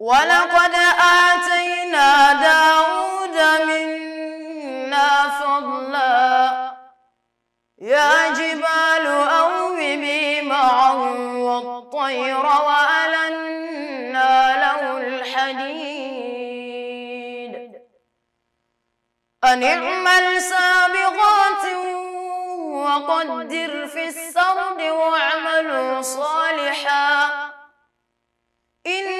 ولقد آتينا داود منا فضلا. يا جبال أوبي معه والطير وألنا له الحديد. أن اعمل سابغات وقدر في السرد واعملوا صالحا. إني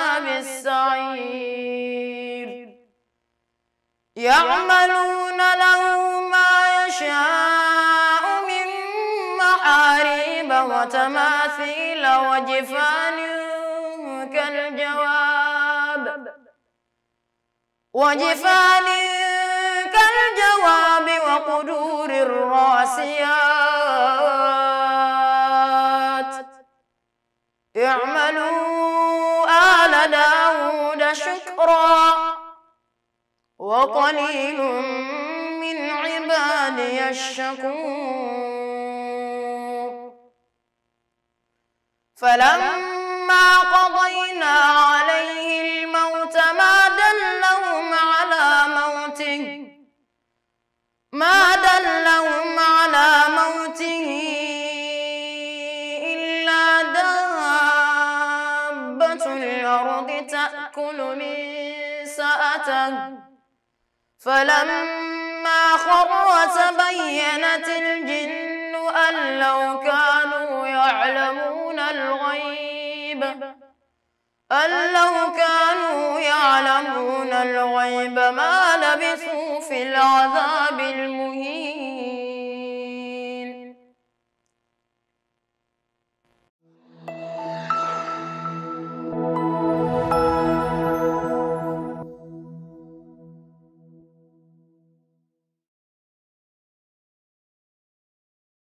يعملون له ما يشاء من محاريب وتماثيل وجفان كالجواب. وجفان كالجواب وقدور الراسيات. اعملوا وقليل من عبادي الشكور. فلما قضينا عليه الموت ما دلهم على موته. ما دلهم على موته إلا دابة الأرض تأكل من سأته. فلما خر تبينت الجن أن لو كانوا يعلمون الغيب أن لو كانوا يعلمون الغيب ما لبثوا في العذاب المهين.